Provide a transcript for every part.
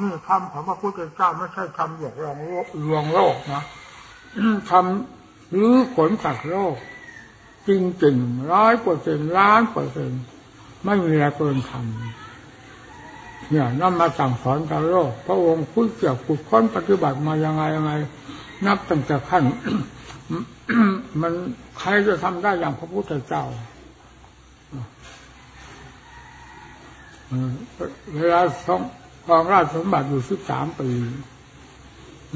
นี่คำของพระพุทธเจ้าไม่ใช่คำหลอกลวงโลกลวงโลกนะคำหรือผลจากโลก จริงจริงร้อยเปอร์เซ็นล้านเปอร์เซ็นไม่มีอะไรเกินคำเนี่ยนั่นมาสั่งสอนกับโลก พระองค์คุยเกี่ยวขุดค้นปฏิบัติมายังไงยังไง นับตั้งแต่ขั้นมันใครจะทำได้อย่างพระพุทธเจ้าเวลาทรง ครองราชสมบัติอยู่สิบสามปี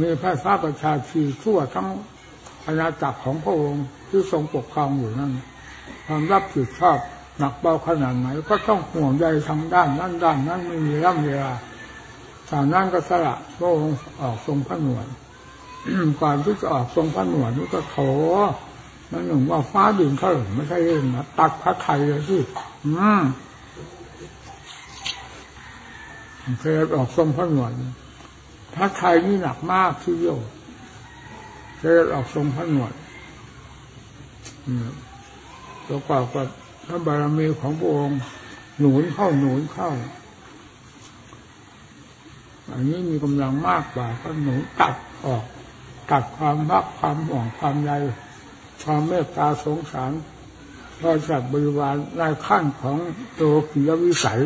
มีพระทราประชาชีทั่วทั้งอาณาจักรของพระองค์ที่ทรงปกครองอยู่นั่นความรับผิดชอบหนักเบาขนาดไหนก็ต้องห่วงใยทางด้านนั้นด้านนั้นไม่มีร่ำเวลาจากนั้นก็สละพระองค์ออกทรงพระหนวดก่อนที่จะออกทรงพระหนวดนี่ก็โถนั่นหนึ่งว่าฟ้าดินเขาไม่ใช่เรื่องนะตัดพระไทยเลยที่อืม เคยออกทรงพระหนวดพระไทยนี่หนักมากที่เดียวเคยออกทรงพระหนวดประกอบกับพระบารมีของพระองค์หนุนเข้าหนุนเข้า อันนี้มีกำลังมากกว่าก็หนุนตัดออก ตัดความรักความห่วงความใยความเมตตาสงสารพอจัดบริวารในขั้นของโลกิยวิสัย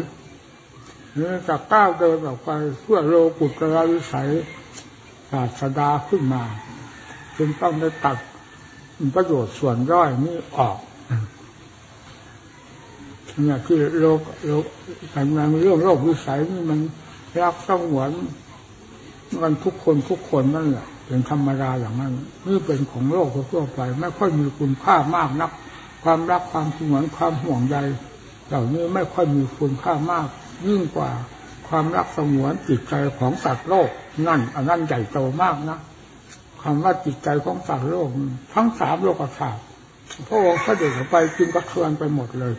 จากก้าวเดินออกไปเพื่อโลกุตระวิสัยศาสดาขึ้นมาจึงต้องได้ตัดประโยชน์ส่วนย่อยนี้ออกเนี่ยที่โลกโลกการงานเรื่องโลกวิสัยนี่มันรักต้องหวนมันทุกคนทุกคนนั่นแหละเป็นธรรมดาอย่างนั้นนี่เป็นของโลกทั่วไป ไม่ค่อยมีคุณค่ามากนัก ความรักความสงวนความห่วงใยเหล่านี้ไม่ค่อยมีคุณค่ามาก ยิ่งกว่าความรักสงวนจิตใจของสัตว์โลกนั่นอันนั้นใหญ่โตมากนะคำว่าจิตใจของสัตว์โลก ทั้งสามโลกธาตุพระองค์เสด็จไปจึงกระเทือนไปหมดเลย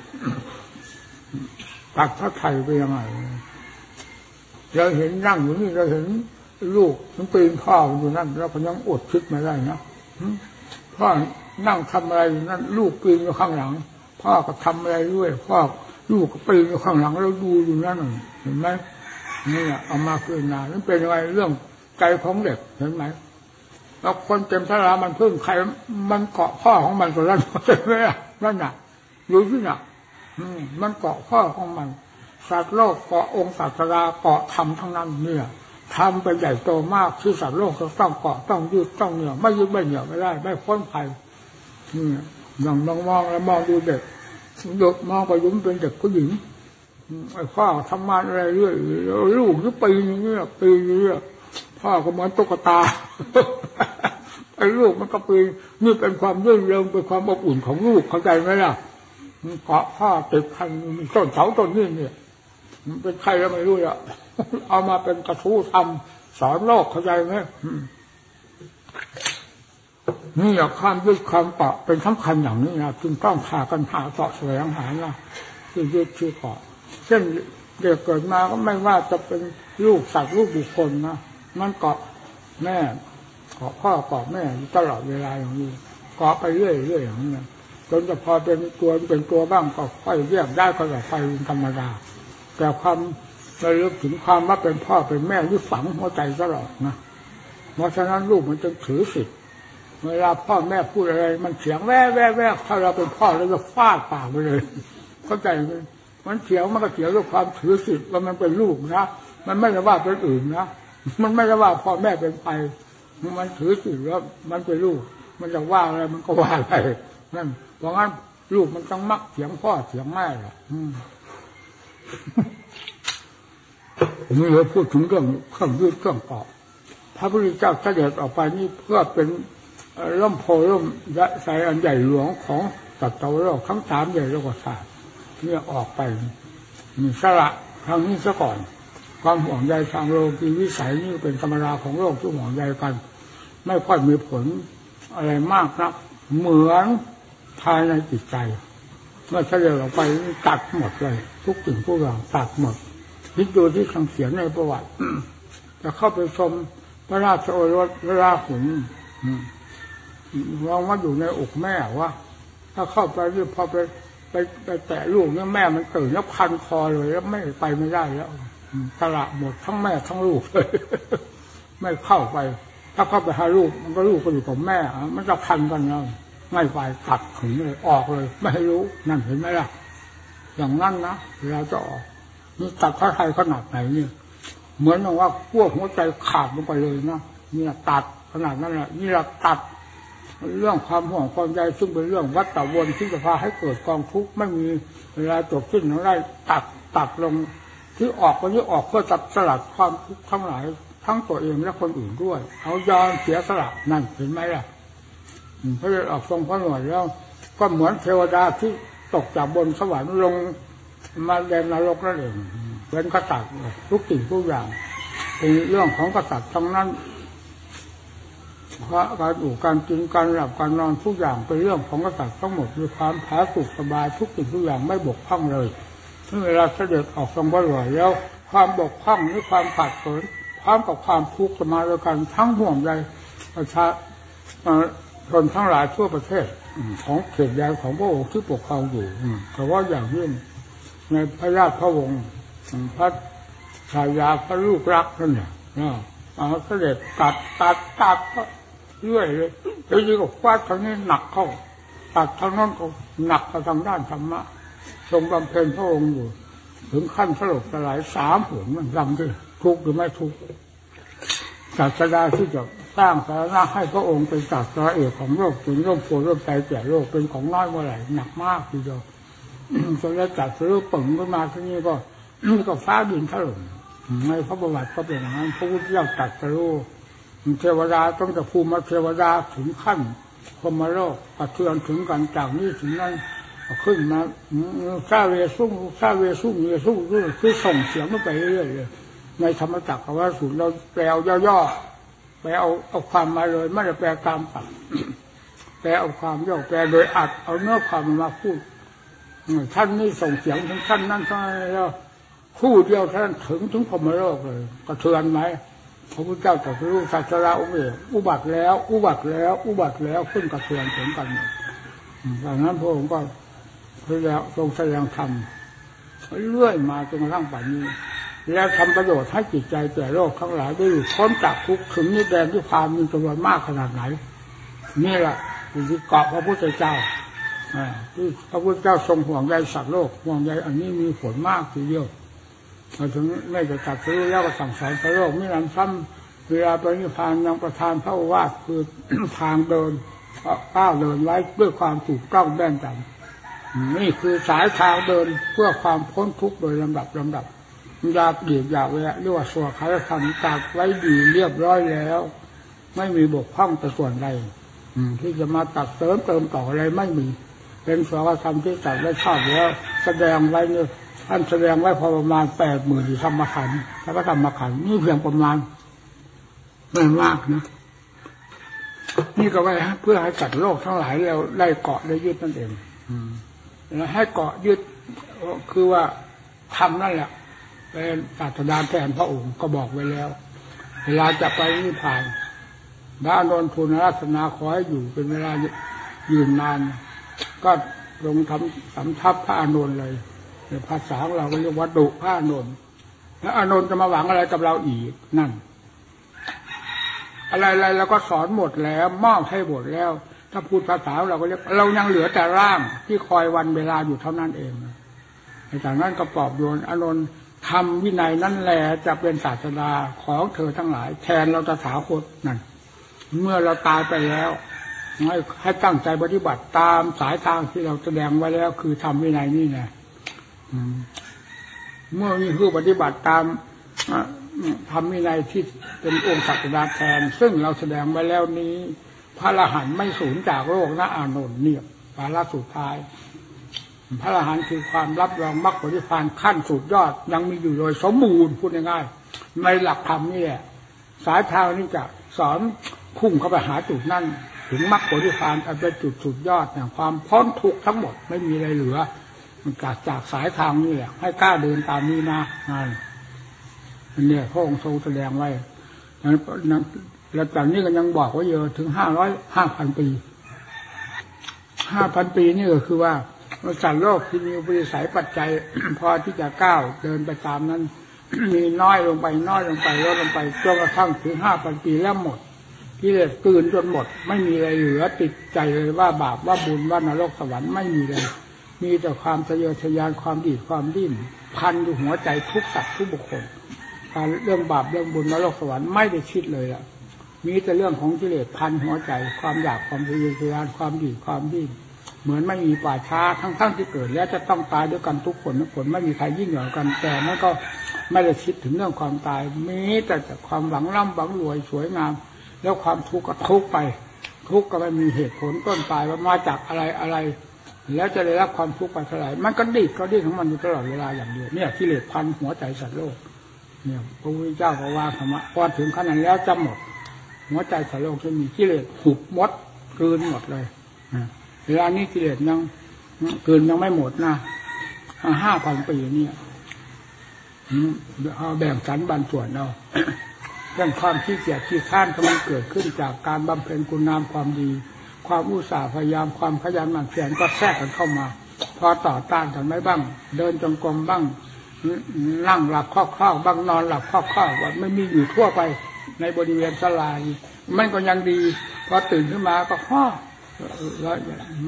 ตัดพระไทยไปยังไงเราเห็นนั่งอยู่นี่เราเห็นลูกมันปีนพ่ออยู่นั่นเราก็ยังอดคิดไม่ได้นะพ่อนั่งทำอะไรอยู่นั่นลูกปีนอยู่ข้างหลัง พ่อก็ทำอะไรด้วย พ่อ ลูกก็ปีนข้างหลังเราดูอยู่นั่นเห็นไหมนี่เอามาคืนนานั่นเป็นยังไงเรื่องใจของเด็กเห็นไหมแล้วคนเต็มสลามันพึ่งใคร มันเกาะพ่อของมันก็แล้วใช่ไหมนั่นน่ะรู้ที่น่ะมันเกาะพ่อของมันสัตว์โลกเกาะองค์ศาสดาเกาะธรรมทั้งนั้นเนี่ยทำไปใหญ่โตมากที่สัตว์โลกก็ต้องเกาะต้องยืดต้องเหนี่ยวไม่ยืดไม่เหนี่ยวไม่ได้ ไม่พ้นภัยนี่อย่างมองมองแล้วมองดูเด็ก เด็กมองไปยุ่มเป็นเด็กผู้หญิงไอ้พ่อทำงานอะไรเรื่อยลูกก็ปีนี้เนี่ยปีนี้พ่อก็เหมือนตุ๊กตาไอ้ลูกมันก็ปีนี่เป็นความรื่นเริงเป็นความอบอุ่นของลูกเข้าใจไหมล่ะเกาะพ่อติดพันต้นเสาต้นนี้เนี่ยมันเป็นใครก็ไม่รู้อะเอามาเป็นกระทู้ทำสอนโลกเข้าใจไหม นี่อยาความยึดความเกาะเป็นสำคัญอย่างนี้นะจึงต้องพากันหาเกาะแสวงหานะที่ยึดชื่อเกาะเช่นเด็กเกิดมาก็ไม่ว่าจะเป็นลูกสัตว์ลูกบุคคลนะมันเกาะแม่เกาะพ่อเกาะแม่ตลอดเวลาอย่างนี้เกาะไปเรื่อยเรื่อยอย่างนี้จนจะพอเป็นตัวเป็นตัวบ้างก็ค่อยเรียกได้ก็แบบไปธรรมดา แต่ความระลึกถึงความว่าเป็นพ่อเป็นแม่ที่ฝังหัวใจตลอดนะเพราะฉะนั้นลูกมันจึงถือสิทธิ์ เวลาพ่อแม่พูดอะไร มันเสียงแว่แว่แว่ถ้าเราเป็นพ่อเราจะฟาดปากไปเลย เข้าใจไหมมันเสียงมันก็เสียงด้วยความถือสิทธิ์ว่ามันเป็นลูกนะมันไม่ได้ว่าเป็นอื่นนะมันไม่ได้ว่าพ่อแม่เป็นไปมันถือสิทธิ์แล้วมันเป็นลูก มันจะว่าอะไรมันก็ว่าไปนั่นเพราะงั้นลูกมันต้องมักเสียงพ่อเสียงแม่แหละนี่เราพูดถึงเรื่องเครื่องยืดเครื่องเกาะพระพุทธเจ้าเสด็จออกไปนี่เพื่อเป็น ร่มโพร่มยะสายอันใหญ่หลวงของตัตวโลกทั้งสามใหญ่โลกศาสตร์เนี่ยออกไปมีสละครั้งนี้ซะก่อน ความห่วงใยทางโลกีวิสัยนี่เป็นธรรมดาของโลกที่ห่วงใยกัน ไม่ค่อยมีผลอะไรมากนักเหมือนภายในจิตใจเมื่อเฉลี่ยออกไปตัดหมดเลย ทุกสิ่งทุกอย่างตัดหมดคิดดูที่คำเสียงในประวัติจะเข้าไปชมพระราชโอรสพระราหุน ลองว่าอยู่ในอกแม่ว่าถ้าเข้าไปนี่พอไปไปไปแตะลูกเนี่ยแม่มันตื่นแล้วพันคอเลยแล้วไม่ไปไม่ได้แล้วสละหมดทั้งแม่ทั้งลูกเลยไม่เข้าไป ถ้าเข้าไปหาลูกมันก็ลูกก็อยู่กับแม่ มันจะพันกันแล้วไม่ไปตัดขึงเลยออกเลย ไม่ให้รู้นั่นเห็นไหมล่ะ อย่างนั้นนะเวลาจะออกนี่ตัดพระไทยขนาดไหนเนี่ยเหมือนกับว่าขั้วหัวใจขาดลงไปเลยนะนี่ตัดขนาดนั้นแหละนี่เราตัด เรื่องความห่วงความใยซึ่งเป็นเรื่องวัฏฏวนที่จะพาให้เกิดกองทุกข์ไม่มีเวลาจบสิ้นของได้ตัดตัดลงที่ออกก็นี้ออกเพื่อตัดสลัดความทุกข์ทั้งหลายทั้งตัวเองและคนอื่นด้วยเอายอมเสียสละนั่นเห็นไหมล่ะพระเดชออกทรงพระหน่วยแล้ว ก็เหมือนเทวดาที่ตกจากบนสวรรค์ลงมาแดนนรกนั่นเองเป็นกษัตริย์ทุกสิ่งทุกอย่างเป็นเรื่องของกษัตริย์ทั้งนั้น พระการอู่การกินการหลับการนอนทุกอย่างเป็นเรื่องของกษัตริย์ทั้งหมดมีความผาสุกสบายทุกสิ่งทุกอย่างไม่บกพร่องเลยเวลาเสด็จออกทรงพระหน่วแล้ว ความบกพร่องหรือความขาดเกินพร้อมกับความทุกข์มาด้วยกันทั้งห่วงใยประชาชนทั้งหลายทั่วประเทศของเขตแดนของพระองค์ที่ปกครองอยู่แต่ว่าอย่างยิ่งในพระราชพระวงศ์พระชายาพระลูกรักนั่นเนี่ยเอาเสด็จตัดตัดตัด เรื่อยเลยแล้วยิ่งก็ฟาดทางนี้หนักเข้าตัดทางนั้นก็หนักไปทางด้านธรรมะ ทรงบำเพ็ญพระองค์อยู่ ถึงขั้นสลบสลายสามผลมันลำด้วยทุกข์หรือไม่ทุกข์ศาสดาที่จะสร้างสาระให้พระองค์เป็นศาสตราเอกของโลกถึงโลกโพโลกใจแก่โลกเป็นของน้อยเมื่อไหร่หนักมากทีเดียวจนแล้วจัดซื้อปึ่งขึ้นมาที่นี่ก็ก็ฟ้าดินถล่มในพระประวัติก็เป็นอย่างนั้นพระพุทธเจ้าตัดสู้ เทวดาต้องจะภูมิเทวดาถึงขั้นพมโลกกระเทือนถึงกันจากนี้ถึงนั้นขึ้นมาซาเวสุ่งซาเวสุ่งเวสุ่งคือส่งเสียงไปเรื่อยๆในธรรมจักรว่าสูตรเราแปลย่อๆแปลเอาเอาความมาเลยไม่ได้แปลตามปักแปลเอาความย่อแปลโดยอัดเอาเนื้อความมาพูดท่านนี่ส่งเสียงถึงท่านนั่นท่านแล้วคู่เดียวท่านถึงถึงพมโลกเลยกระเทือนไหม พระพุทธเจ้าตรัสรู้สัจราอุเบกอุบัติแล้ว อุบัติแล้ว อุบัติแล้วขึ้นกระเทือนถึงกันดังนั้นพระองค์ก็พระแล้วทรงแสดงธรรมเรื่อยมาจนกระทั่งปัจจุบันแล้วทำประโยชน์ให้จิตใจแก่โลกทั้งหลายได้พ้นจากทุกข์ถึงนิแดนที่ความมีจำนวนมากขนาดไหนนี่แหละที่เกาะพระพุทธเจ้าที่พระพุทธเจ้าทรงห่วงใยสัตว์โลกห่วงใยอันนี้มีผลมากทีเดียว เราถึงไม่จะตัดสู้แล้วก็สั่งสอนพระโลกไม่นำซ้ำเวลาไปนิพานยังประทานพระวาทคือทางเดินก้าวเดินไว้ด้วยความถูกต้องแน่นจันี่คือสายทางเดินเพื่อความพ้นทุกข์โดยลำดับลำดับยาเดียบยาเวะเรียกว่าสวดคารธรรมตัดไว้ดีเรียบร้อยแล้ว ไม่มีบกพร่องแต่ส่วนใดที่จะมาตัดเสริมเติมต่ออะไรไม่มี เป็นสวดธรรมที่ตัดไว้ชอบแล้ว แสดงไว้เนี่ย ท่านแสดงไว้พอประมาณแปดหมื่นธรรมขันธ์พระธรรมขันธ์นี่เพียงประมาณไม่มากนะ นี่ก็ไว้เพื่อให้จัดโลกทั้งหลายเราได้เกาะได้ยึดนั่นเองแล้วให้เกาะยึดคือว่าทำนั่นแหละเป็นศาสดาแทนพระองค์ก็บอกไว้แล้ว เวลาจะไปนิพพานพระนนทุนรัตนาขอให้อยู่เป็นเวลายืนนาน ก็ลงทำสำทับพระอานนท์เลย ภาษาของเราเรียกว่าดุพระอานนท์แล้วอานนท์จะมาหวังอะไรกับเราอีกนั่น อะไรๆเราก็สอนหมดแล้วมอบให้หมดแล้ว ถ้าพูดภาษาเราก็เรียกเรายังเหลือแต่ร่างที่คอยวันเวลาอยู่เท่านั้นเองจากนั้นก็ปอบโยนอานนท์ทำวินัยนั่นแหละจะเป็นศาสดาของเธอทั้งหลาย แทนเราจะถาคตนั่นเมื่อเราตายไปแล้วให้ให้ตั้งใจปฏิบัติตามสายทางที่เราแสดงไว้แล้ว คือทำวินัยนี่นะ เมื่อมีผู้ปฏิบัติตามทำวินัยที่เป็นองค์ศาสดาแทน ซึ่งเราแสดงไว้แล้วนี้ พระอรหันไม่สูญจากโลกนะอานนท์เนี่ยภาระสุดท้าย พระอรหันคือความรับรองมรรคผลนิพพานขั้นสุดยอด ยังมีอยู่โดยสมบูรณ์พูดง่ายๆในหลักธรรมนี่แหละสายทางนี้จะสอนพุ่งเข้าไปหาจุดนั้นถึงมรรคผลนิพพานเป็นจุดสุดยอดอย่างความพ้นทุกข์ทั้งหมดไม่มีอะไรเหลือ จากจากสายทางนี่แหละให้กล้าเดินตามนี้นะนั่นอันนี้พระองค์ทรงแสดงไว้แล้วจากนี้ก็ยังบอกว่าเยอะถึงห้าร้อยห้าพันปีห้าพันปีนี่ก็คือว่าสัตว์โลกที่มีอุปนิสัยปัจจัย พอที่จะก้าวเดินไปตามนั้น มีน้อยลงไปน้อยลงไปลดลงไปจนกระทั่งถึงห้าพันปีแล้วหมดกิเลสกืนจนหมด ไม่มีอะไรเหลือติดใจเลยว่าบาปว่าบุญว่านรกสวรรค์ไม่มีเลย มีแต่ความทะเยอทะยานความดีความดิ้นพันอยู่หัวใจทุกสัตว์ทุกบุคคลการเรื่องบาปเรื่องบุญนรกสวรรค์ไม่ได้คิดเลยอะมีแต่เรื่องของกิเลสพันหัวใจ ความอยากความทะเยอทะยานความดีความดิ้นเหมือนไม่มีป่าช้าทั้งๆที่เกิด แล้วจะต้องตายด้วยกันทุกคนทุกคนไม่มีใครยิ่งเหนือกันแต่นั่นก็ไม่ได้คิดถึงเรื่องความตายมีแต่ความหวังร่ำหวังรวยสวยงาม แล้วความทุกข์ก็ทุกไป ทุกข์ก็ไม่มีเหตุผลต้นตายว่ามาจากอะไรอะไร แล้วจะได้รับความทุกข์ไปเท่าไหร่มันก็ดิ้นก็ดิ้นของมันอยู่ตลอดเวลาอย่างเดียวเนี่ยกิเลสพันหัวใจสัตว์โลกเนี่ยพระพุทธเจ้าก็ว่าธรรมะพอถึงขนาดแล้วจะหมด หัวใจสัตว์โลกจะมีกิเลสหุบมดกลืนหมดเลยเวลานี้กิเลสยังกลืนยังไม่หมดนะห้าพันปีเนี่ยเอาแบ่งสรรบันส่วนเอาเรื่องความขี้เกียจขี้ข้านก็มันเกิดขึ้นจากการบำเพ็ญคุณงามความดี ความอุตสาห์พยายามความขยันหมั่นเพียรก็แทรกกันเข้ามา พอต่อต้านกันไม่บ้าง เดินจงกรมบ้างนั่งหลับคร่าวๆบ้างนอนหลับคร่าวๆว่าไม่มีอยู่ทั่วไปในบริเวณสลายมันก็ยังดีพอตื่นขึ้นมาก็ข้อแล้ว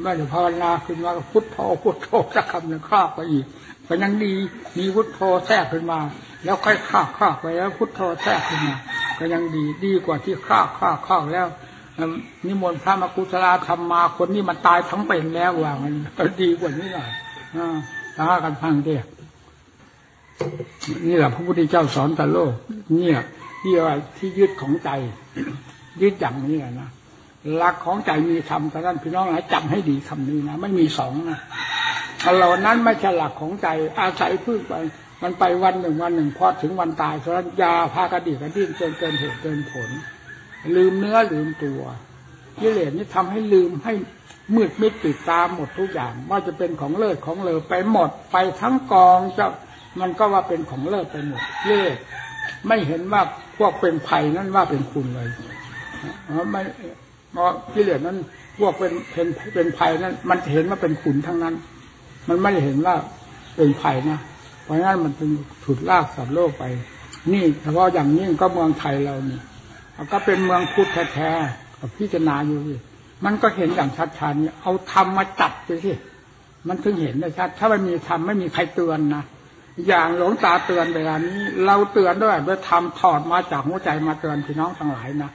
ไม่ได้ภาวนาขึ้นมาก็พุทโธพุทโธสักคำหนึ่งครอบไปอีกก็ยังดีมีพุทโธแทรกขึ้นมา แล้วค่อยข้าข้าไปแล้วพุทโธแทรกขึ้นมา ก็ยังดีดีกว่าที่ข้าข้าข้าแล้ว นิมนต์พระมากุศลาธรรมมาคนนี้มันตายทั้งเป็นแล้วว่ามันดีกว่านี้หน่อยอ่ากันฟังเดียนี่แหละพระพุทธเจ้าสอนต่โลก เนี่ยที่ว่าที่ยึดของใจ ยึดอย่างนี้นะหลักของใจมีธรรมแต่ท่านพี่น้องหลายจำให้ดีคำนี้นะไม่มีสองนะเรานั้นไม่ใช่หลักของใจ อาศัยพึ่งไป มันไปวันหนึ่งวันหนึ่งพอถึงวันตายฉะนั้นยาพากระดิกระดิ้นจนเกินเหตุเกินผล ลืมเนื้อลืมตัวกิเลสนี่ทำให้ลืมให้มืดมิดปิดตาหมดทุกอย่าง ว่าจะเป็นของเลิศของเลอไปหมดไปทั้งกองจะมันก็ว่าเป็นของเลิศไปหมดเลิศไม่เห็นว่าพวกเป็นภัยนั่นว่าเป็นคุณเลยไม่เพราะกิเลสนั้นพวกเป็นเป็นเป็นภัยนั้น มันเห็นว่าเป็นคุณทั้งนั้น มันไม่เห็นว่าเป็นภัยนะเพราะงั้นมันจึงถุดลากสัตว์โลกไป นี่เฉพาะอย่างยิ่งก็เมืองไทยเรานี่ ก็เป็นเมืองพุทธแท้ๆกับพิจารณาอยู่สิมันก็เห็นอย่างชัดๆนี่เอาธรรมมาจับไปสิมันถึงเห็นได้ชัด ถ้าไม่มีธรรมไม่มีใครเตือนนะอย่างหลวงตาเตือนเวลานี้ เราเตือนด้วยด้วยธรรมถอดมาจากหัวใจมาเตือนพี่น้องทั้งหลายนะ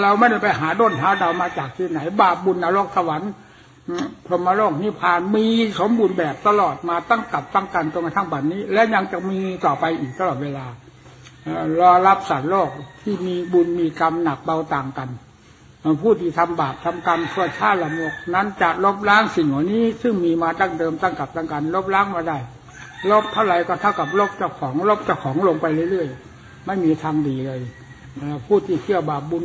เราไม่ได้ไปหาด้นหาดาวมาจากที่ไหน บาปบุญนรกสวรรค์พรหมโลกนิพพานมีสมบูรณ์แบบตลอดมาตั้งกับตั้งกันจนกระทั่งบัดนนี้ และยังจะมีต่อไปอีกตลอดเวลา รอรับสัตว์โลกที่มีบุญมีกรรมหนักเบาต่างกันผู้ที่ทำบาปทำกรรมชั่วชาติละมก นั้นจะลบล้างสิ่งเหล่านี้ ซึ่งมีมาตั้งเดิมตั้งกับตั้งกัน ลบล้างมาได้ ลบเท่าไหร่ก็เท่ากับลบเจ้าของลบเจ้าของลงไปเรื่อยๆ ไม่มีทางดีเลยผู้ที่เชื่อบาปบุญ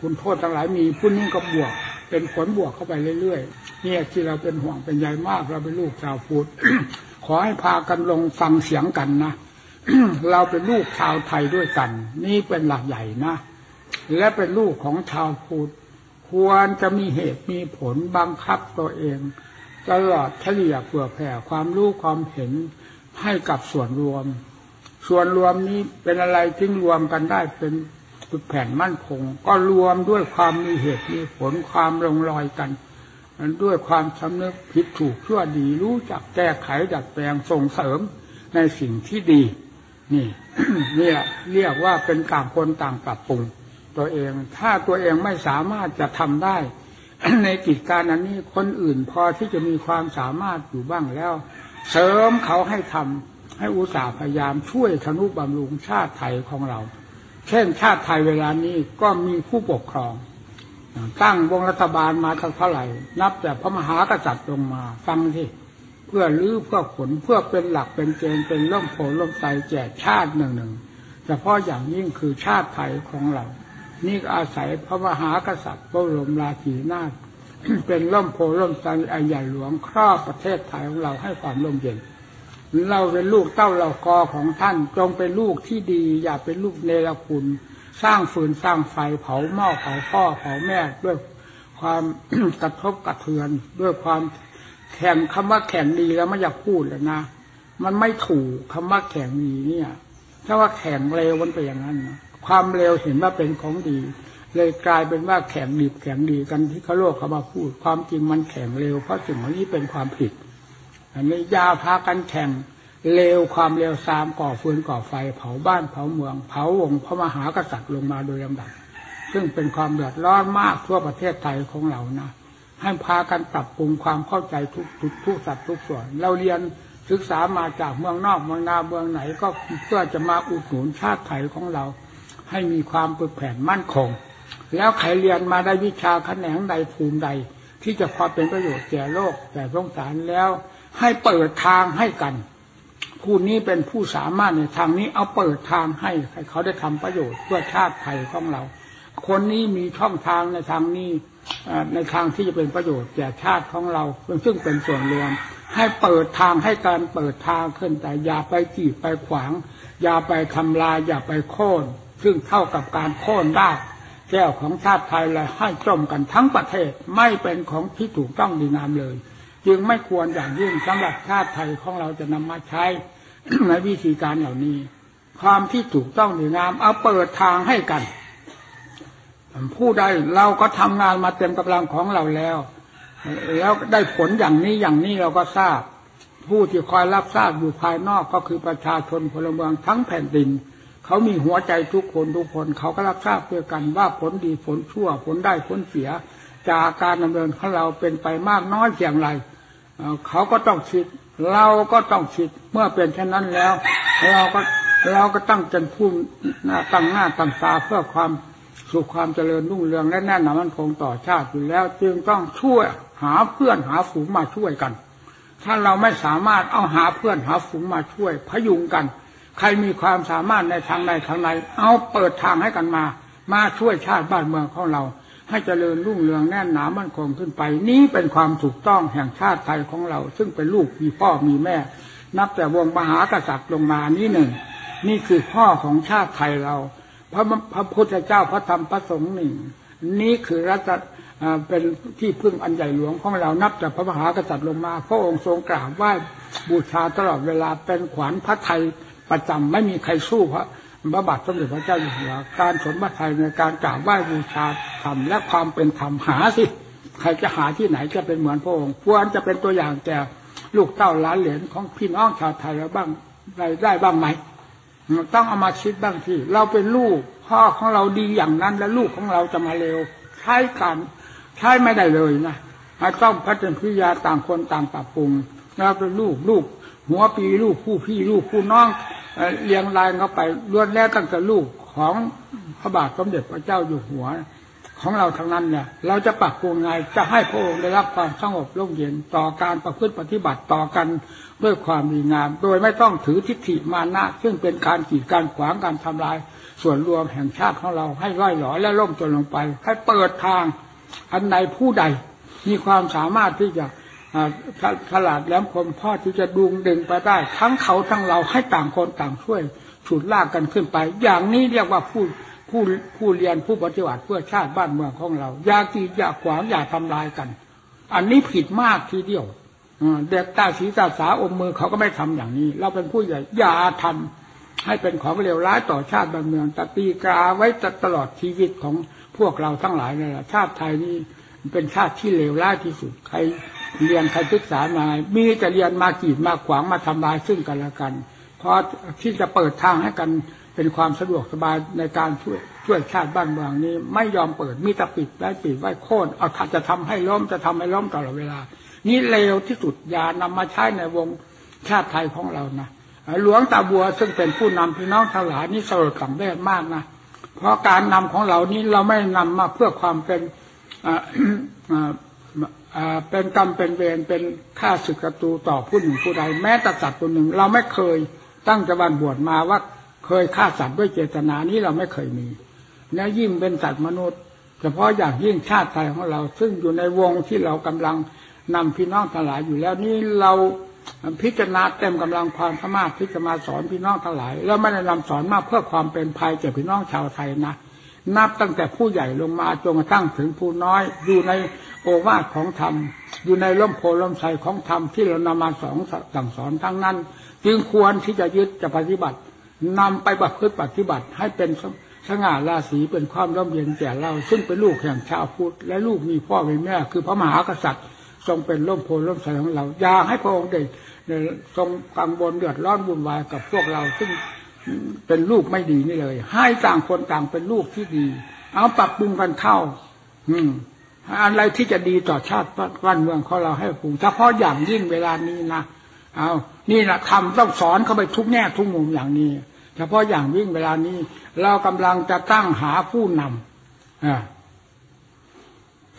คุณโทษทั้งหลายมีผู้นี้ก็บวก เป็นผลบวกเข้าไปเรื่อยๆนี่ที่เราเป็นห่วงเป็นใยมากเราเป็นลูกชาวพุทธขอให้พากันลงฟังเสียงกันนะ เราเป็นลูกชาวไทยด้วยกัน นี่เป็นหลักใหญ่นะ และเป็นลูกของชาวพุทธควรจะมีเหตุมีผลบังคับตัวเองตลอดเฉลี่ยเผื่อแผ่ความรู้ความเห็นให้กับส่วนรวม ส่วนรวมนี้เป็นอะไรที่รวมกันได้เป็นปึกแผ่นมั่นคง ก็รวมด้วยความมีเหตุมีผลความลงรอยกันด้วยความสำนึกผิดถูกชั่วดีรู้จักแก้ไขดัดแปลงส่งเสริมในสิ่งที่ดี นี่เนี่ยเรียกว่าเป็นต่างคนต่างปรับปรุง ตัวเอง ถ้าตัวเองไม่สามารถจะทำได้ ในกิจการอันนี้คนอื่นพอที่จะมีความสามารถอยู่บ้างแล้ว เสริมเขาให้ทำให้อุตสาห์พยายามช่วยธนุบำรุงชาติไทยของเรา เช่น ชาติไทยเวลานี้ก็มีผู้ปกครองตั้งวงรัฐบาลมาเท่าไหร่ นับแต่พระมหากษัตริย์ลงมา ฟังที่ เพื่อลื้อเพื่อขนเพื่อเป็นหลักเป็นเกณฑ์เป็นล่มโพล่มใจแจกชาติหนึ่งหนึ่งเฉพาะอย่างยิ่งคือชาติไทยของเรา นี่อาศัยพระมหากษัตริย์พระบรมราชีนาถเป็นล่มโพล่มใจอันใหญ่หลวงครอบประเทศไทยของเราให้ความร่มเย็น เราเป็นลูกเต้าเรากอของท่าน จงเป็นลูกที่ดี อย่าเป็นลูกเนรคุณ สร้างฟืนสร้างไฟเผาหม้อเผาพ่อเผาแม่ด้วยความกระทบกระเทือนด้วยความ แข่งคำว่าแข่งดีแล้วไม่อยากพูดเลยนะมันไม่ถูกคำว่าแข่งดีเนี่ย ถ้าว่าแข่งเร็วมันเป็นอย่างนั้นนะความเร็วเห็นว่าเป็นของดี เลยกลายเป็นว่าแข่งดีแข่งดีกันที่เขาโลกเขามาพูด ความจริงมันแข่งเร็ว เพราะสิ่งนี้เป็นความผิด อันนี้ยาพากันแข่งเร็วความเร็วซามก่อฟืนก่อไฟ เผาบ้านเผาเมือง เผาวงพระมหากษัตริย์ลงมาโดยลำดับซึ่งเป็นความเดือดร้อนมากทั่วประเทศไทยของเรานะ ให้พากันปรับปรุงความเข้าใจทุกทุกทุกสัตว์ทุกส่วน เราเรียนศึกษามาจากเมืองนอกเมืองนาเมืองไหน ก็เพื่อจะมาอุดหนุนชาติไทยของเรา ให้มีความปึกแผ่นมั่นคง แล้วใครเรียนมาได้วิชาแขนงใดภูมิใด ที่จะพอเป็นประโยชน์แก่โลกแก่สงสารแล้ว ให้เปิดทางให้กันผู้นี้เป็นผู้สามารถในทางนี้เอาเปิดทางให้ให้เขาได้ทำประโยชน์เพื่อชาติไทยของเรา คนนี้มีช่องทางในทางนี้ ในทางที่จะเป็นประโยชน์แก่ชาติของเราซึ่งเป็นส่วนรวม ให้เปิดทางให้การเปิดทางขึ้นแต่อย่าไปจีบไปขวาง อย่าไปทำลายอย่าไปโค่นซึ่งเท่ากับการโค่นได้แก้วของชาติไทยเลยให้จมกันทั้งประเทศไม่เป็นของที่ถูกต้องดีงามเลย จึงไม่ควรอย่างยิ่งสำหรับชาติไทยของเราจะนำมาใช้ในวิธีการเหล่านี้ ความที่ถูกต้องดีงามเอาเปิดทางให้กัน ผู้ใดเราก็ทำงานมาเต็มกำลังของเราแล้ว แล้วได้ผลอย่างนี้อย่างนี้เราก็ทราบ ผู้ที่คอยรับทราบอยู่ภายนอกก็คือประชาชนพลเมืองทั้งแผ่นดินเขามีหัวใจทุกคนทุกคน เขาก็รับทราบเพื่อกันว่าผลดีผลชั่วผลได้ผลเสีย จากการดำเนินของเราเป็นไปมากน้อยเพียงไรเขาก็ต้องคิด เราก็ต้องคิดเมื่อเป็นเช่นนั้นแล้ว เราก็เราก็ตั้งใจพูดตั้งหน้าตั้งตาเพื่อความ สู่ความเจริญรุ่งเรืองและแน่นหนามันคงต่อชาติอยู่แล้ว จึงต้องช่วยหาเพื่อนหาฝูงมาช่วยกัน ถ้าเราไม่สามารถเอาหาเพื่อนหาฝูงมาช่วยพยุงกัน ใครมีความสามารถในทางใดทางใดเอาเปิดทางให้กันมา มาช่วยชาติบ้านเมืองของเรา ให้เจริญรุ่งเรืองแน่นหนามั่นคงขึ้นไป นี้เป็นความถูกต้องแห่งชาติไทยของเรา ซึ่งเป็นลูกมีพ่อมีแม่ นับแต่วงมหากษัตริย์ลงมานี้หนึ่งนี่คือพ่อของชาติไทยเรา พระพระพุทธเจ้าพระธรรมพระสงฆ์หนึ่งนี้คือรัฐเป็นที่พึ่งอันใหญ่หลวงของเรานับจากพระมหากษัตริย์ลงมา พระองค์ทรงกราบไหว้บูชาตลอดเวลาเป็นขวัญพระไทยประจำไม่มีใครสู้พระพระบาทสมเด็จพระเจ้าอยู่หัวการสนพระไทยในการกราบไหว้บูชาธรรมและความเป็นธรรมหาสิ ใครจะหาที่ไหนจะเป็นเหมือนพระองค์ควรจะเป็นตัวอย่างแก่ลูกเต้าล้านเหรียญของพี่น้องชาวไทยแล้วบ้างได้ได้บ้างไหม ต้องเอามาคิดบ้างที่ เราเป็นลูก พ่อของเราดีอย่างนั้น แล้วลูกของเราจะมาเร็ว ใช้กันใช้ไม่ได้เลยนะต้องพัฒนพิยาต่างคนต่างปรับปรุงเราเป็นลูกลูก หัวปีลูกผู้พี่ลูกผู้น้องเลี้ยงลายเข้าไปล้วนแล้วตั้งแต่ลูกของพระบาทสมเด็จพระเจ้าอยู่หัว ของเราทั้งนั้นเนี่ย เราจะปรับปรุงไงจะให้พระองค์ได้รับความสงบร่มเย็นต่อการประพฤติปฏิบัติต่อกันด้วยความดีงาม โดยไม่ต้องถือทิฏฐิมานะ ซึ่งเป็นการกีดการขวางการทำลาย ส่วนรวมแห่งชาติของเราให้ร่อยหลอและล่มจนลงไป ให้เปิดทาง อันใดผู้ใด มีความสามารถที่จะฉลาดแหลมคมพ่อที่จะดุงดึงไปได้ ทั้งเขาทั้งเราให้ต่างคนต่างช่วยฉุดลากกันขึ้นไป อย่างนี้เรียกว่าผู้ ผู้ผู้เรียนผู้ปฏิบัติเพื่อชาติบ้านเมืองของเรา อย่ากีดอย่าขวางอย่าทำลายกัน อันนี้ผิดมากทีเดียวเด็กตาสีตาสาอมมือเขาก็ไม่ทำอย่างนี้ เราเป็นผู้ใหญ่อย่าทำให้เป็นของเลวร้ายต่อชาติบ้านเมืองตตีกาไว้ตลอดชีวิตของพวกเราทั้งหลายนี่แหละชาติไทยนี่เป็นชาติที่เลวร้ายที่สุดใครเรียนใครศึกษามา มีจะเรียนมากีดมาขวางมาทำลายซึ่งกันและกันพราะที่จะเปิดทางให้กัน เป็นความสะดวกสบายในการช่วยช่วยชาติบ้านเมืองนี้ ไม่ยอมเปิดมีแต่ปิดไว้ปิดไว้โค่นเอาจะทำให้ล้มจะทำให้ล้มตลอดเวลา นี่เลวที่สุดอย่านำมาใช้ในวงชาติไทยของเรานะหลวงตาบัวซึ่งเป็นผู้นำพี่น้องทั้งหลายนี่สลดสังเวชมากนะเพราะการนำของเรานี้เราไม่นำมาเพื่อความเป็นเป็นกรรมเป็นเวรเป็นฆ่าศึกศัตรูต่อผู้หนึ่งผู้ใด แม้แต่สัตว์ตัวหนึ่ง เราไม่เคยตั้งจะบันบวชมาว่า เคยฆ่าสัตว์ด้วยเจตนานี้เราไม่เคยมีและยิ่งเป็นสัตว์มนุษย์ เฉพาะอย่างยิ่งชาติไทยของเรา ซึ่งอยู่ในวงที่เรากำลังนำพี่น้องทั้งหลายอยู่แล้วนี่เราพิจารณาเต็มกำลังความสามารถที่จะมาสอนพี่น้องทั้งหลาย แล้วไม่ได้นำสอนมาเพื่อความเป็นภัยแก่พี่น้องชาวไทยนะนับตั้งแต่ผู้ใหญ่ลงมาจนกระทั่งถึงผู้น้อย อยู่ในโอวาทของธรรม อยู่ในร่มโพล่มใสของธรรมที่เรานำมาสอนสั่งสอนทั้งนั้น จึงควรที่จะยึดจะปฏิบัติ นำไปบัพฤติปฏิบัติให้เป็นสง่าราศีเป็นความร่มเย็นแก่เรา ซึ่งเป็นลูกแห่งชาวพุทธและลูกมีพ่อมีแม่ คือพระมหากษัตริย์ ทรงเป็นร่มโพล่มใสของเรา อย่าให้พระองค์ได้ทรงกังวลเดือดร้อนวุ่นวายกับพวกเราซึ่งเป็นลูกไม่ดีนี่เลย ให้ต่างคนต่างเป็นลูกที่ดี เอาปรับปรุงกันเข้า อืมอะไรที่จะดีต่อชาติบ้านเมืองของเราให้ปรุงเฉพาะอย่างยิ่งเวลานี้นะ เอานี่แหละคำต้องสอนเข้าไปทุกแง่ทุกมุมอย่างนี้เฉพาะอย่างยิ่งเวลานี้ เรากำลังจะตั้งหาผู้นำ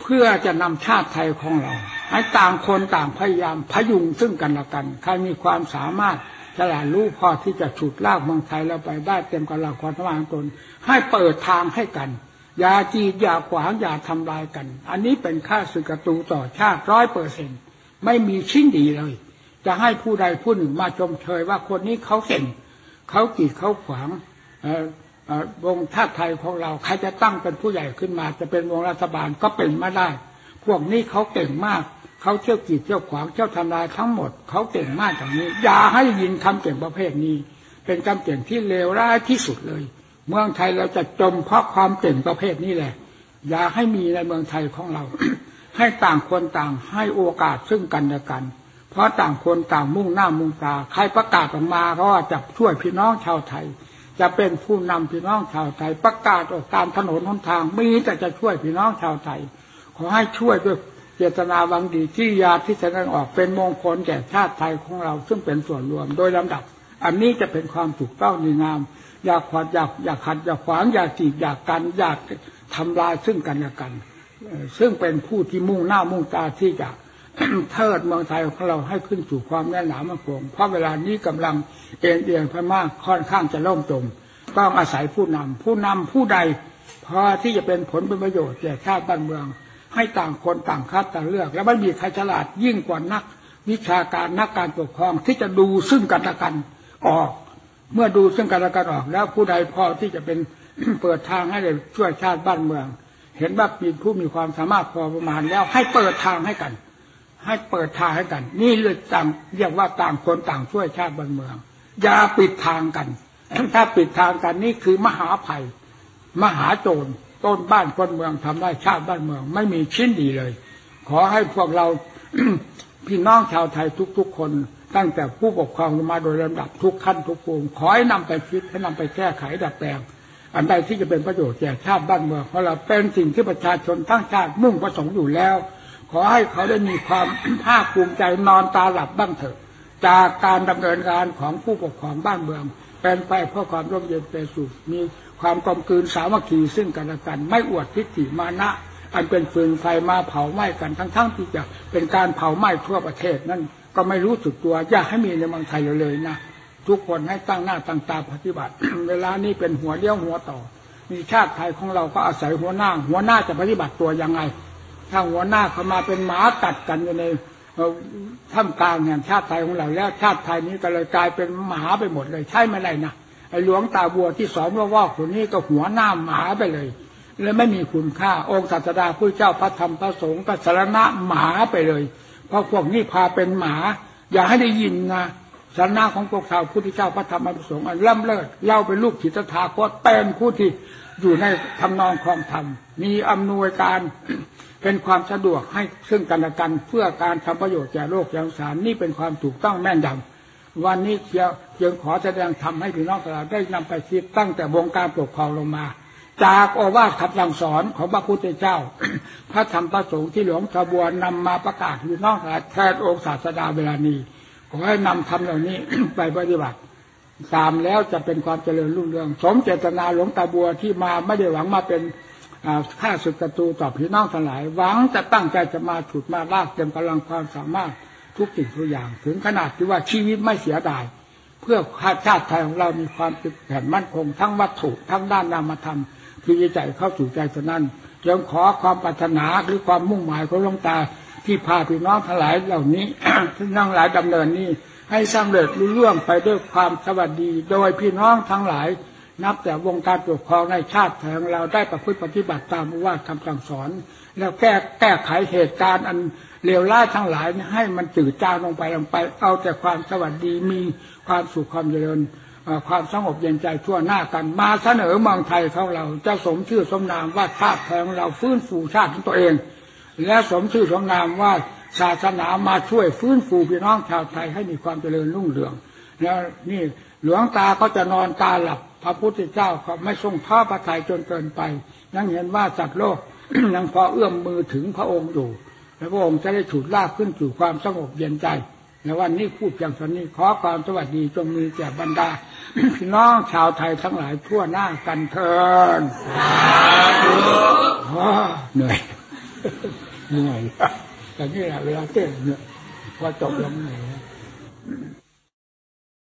เพื่อจะนำชาติไทยของเรา ให้ต่างคนต่างพยายามพยุงซึ่งกันและกัน ใครมีความสามารถฉลาดรู้พอที่จะฉุดลากเมืองไทยเราไปได้เต็มกำลังความสามารถตน ให้เปิดทางให้กัน อย่าจีดอย่าขวางอย่าทำลายกัน อันนี้เป็นค่าสึกตูต่อชาติร้อยเปอร์เซ็นไม่มีชิ้นดีเลย จะให้ผู้ใดผู้หนึ่งมาชมเชยว่าคนนี้เขาเก่งเขากีดเขาขวางวงชาติไทยของเราใครจะตั้งเป็นผู้ใหญ่ขึ้นมา จะเป็นวงรัฐบาลก็เป็นไม่ได้ พวกนี้เขาเก่งมาก เขาเที่ยวกีดเที่ยวขวางเที่ยวทำลายทั้งหมด เขาเก่งมากอย่างนี้ อย่าให้ยินคำเก่งประเภทนี้ เป็นคำเก่งที่เลวร้ายที่สุดเลย เมืองไทยเราจะจมเพราะความเก่งประเภทนี้แหละ อย่าให้มีในเมืองไทยของเรา ให้ต่างคนต่างให้โอกาสซึ่งกันและกัน เพราะต่างคนต่างมุ่งหน้ามุ่งตา ใครประกาศออกมาก็จะช่วยพี่น้องชาวไทย จะเป็นผู้นำพี่น้องชาวไทย ประกาศออกตามถนนหนทางมีแต่จะช่วยพี่น้องชาวไทย ขอให้ช่วยด้วยเจตนาวังดีที่ยาที่แสดงออกเป็นมงคลแก่ชาติไทยของเราซึ่งเป็นส่วนรวมโดยลำดับ อันนี้จะเป็นความถูกต้องดีงาม อยากขวดอยากอยากขัดอยากขวางอยากจีบอยากกันอยากทำลายซึ่งกันและกัน ซึ่งเป็นผู้ที่มุ่งหน้ามุ่งตาที่จะ เทิดเมืองไทยของเราให้ขึ้นสู่ความแน่นหนามั่นคงเพราะเวลานี้กำลังเอ็นเอียงพม่าค่อนข้างจะล่มจมต้องอาศัยผู้นำผู้นำผู้ใดพอที่จะเป็นผลเป็นประโยชน์แก่ชาติบ้านเมือง ให้ต่างคนต่างคัดต่างเลือก แล้วไม่มีใครฉลาดยิ่งกว่านัก วิชาการนักการปกครองที่จะดูซึ่งกันและกันออก เมื่อดูซึ่งกันและกันออก แล้วผู้ใดพอที่จะเป็นเปิดทางให้ได้ช่วยชาติบ้านเมือง เห็นว่ามีผู้มีความสามารถพอประมาณแล้วให้เปิดทางให้กัน ให้เปิดทางให้กัน นี่เลยต่างเรียกว่าต่างคนต่างช่วยชาติบ้านเมือง อย่าปิดทางกัน ถ้าปิดทางกันนี่คือมหาภัย มหาโจรต้นบ้านคนเมืองทำได้ชาติบ้านเมือง ไม่มีชิ้นดีเลย ขอให้พวกเราพี่น้องชาวไทยทุก ๆ คน ตั้งแต่ผู้ปกครองมาโดยลำดับทุกขั้นทุกภูมิขอให้นำไปคิดให้นำไปแก้ไขดัดแปลงอันใดที่จะเป็นประโยชน์แก่ชาติบ้านเมืองเพราะเราเป็นสิ่งที่ประชาชนทั้งชาติมุ่งประสงค์อยู่แล้ว ขอให้เขาได้มีความภาคภูมิใจนอนตาหลับบ้างเถอะ จากการดำเนินการของผู้ปกครองบ้านเมือง เป็นไปเพื่อความร่มเย็นเป็นสุขมีความกลมกลืนสามัคคีซึ่งกันและกัน ไม่อวดทิฏฐิมานะ อันเป็นฟืนไฟมาเผาไหม้กันทั้งๆทที่จะเป็นการเผาไหม้ทั่วประเทศนั่นก็ไม่รู้สึกตัวอยากให้มีในเมืองไทยเลยนะทุกคนให้ตั้งหน้าตั้งตาปฏิบัติ เวลานี้เป็นหัวเลี้ยวหัวต่อ มีชาติไทยของเราก็อาศัยหัวหน้า หัวหน้าจะปฏิบัติตัวยังไง ถ้าหัวหน้าเขามาเป็นหมากัดกันอยู่ในท่ามกลางแห่งชาติไทยของเราแล้ว ชาติไทยนี้ก็เลยกลายเป็นหมาไปหมดเลยใช่ไหมไรนะไอ้หลวงตาบัวที่สอนว่าว่าคนนี้ก็หัวหน้าหมาไปเลยแล้วไม่มีคุณค่า องค์ศาสดาผู้เจ้าพระธรรมพระสงฆ์ก็สารณะหมาไปเลย เพราะพวกนี้พาเป็นหมา อย่าให้ได้ยินนะสารณะของพวกชาวพุทธเจ้าพระธรรมพระสงฆ์อันล่ำเลิศเล่าเป็นลูกศิษย์ถาคตเป็นผู้ที่อยู่ในทำนองคลองธรรมมีอำนวยการ เป็นความสะดวกให้ซึ่งกันและกันเพื่อการทำประโยชน์แก่โลกยังสารนี่เป็นความถูกต้องแม่นยำวันนี้เพียงเพียงขอแสดงทำให้พี่น้องเราได้นำไปคิดตั้งแต่วงการปกครองลงมา จากโอวาทคำสั่งสอนของพระพุทธเจ้า พระธรรมพระสงฆ์ที่หลวงตาบัวนำมาประกาศพี่น้องเราแทนองค์ศาสดาเวลานี้ขอให้นำทำเหล่านี้ไปปฏิบัติตามแล้วจะเป็นความเจริญรุ่งเรือง สมเจตนาหลวงตาบัวที่มาไม่ได้หวังมาเป็น ข้าศึกศัตรูต่อพี่น้องทั้งหลาย หวังจะตั้งใจจะมาฉุดมาลากเต็มกำลังความสามารถทุกสิ่งทุกอย่าง ถึงขนาดที่ว่าชีวิตไม่เสียดาย เพื่อชาติไทยของเรามีความแผ่นมั่นคง ทั้งวัตถุทั้งด้านนามธรรมที่ใจเข้าสู่ใจฉะนั้นยังขอความปรารถนาหรือความมุ่งหมายของหลวงตาที่พาพี่น้องทั้งหลายเหล่านี้ที่นั่งหลายดำเนินนี้ให้สำเร็จรุ่ร่วงไปด้วยความสวัสดี โดยพี่น้องทั้งหลาย นับแต่วงการปกครองในชาติแห่งเราได้ประพฤติปฏิบัติตามว่าคำสั่งสอน แล้วแก้แก้ไขเหตุการณ์อันเลวร้ายทั้งหลายให้มันจืดจางลงไปลงไป เอาแต่ความสวัสดีมีความสุขความเจริญความสงบเย็นใจทั่วหน้ากันมาเสนอเมืองไทยของเราจะสมชื่อสมนามว่าชาติแห่งเราฟื้นฟูชาติของตัวเอง และสมชื่อสมนามว่าศาสนามาช่วยฟื้นฟูพี่น้องชาวไทยให้มีความเจริญรุ่งเรือง แล้วนี่หลวงตาก็จะนอนตาหลับ พระพุทธเจ้าก็ไม่ทรงท้อพระทัยจนเกินไป ยังเห็นว่าสัตว์โลกยังพอเอื้อมมือถึงพระองค์อยู่ แล้วพระองค์จะได้ฉุดลากขึ้นสู่ความสงบเย็นใจในวันนี้พูดเพียงเท่านี้ขอความสวัสดีจงมีแก่บรรดาพี่น้องชาวไทยทั้งหลายทั่วหน้ากันเทินเหนื่อยเหนื่อยแต่นี่แหละเวลาเต้นเนี่ยว่าจบแล้วเหนื่อย